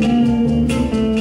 Música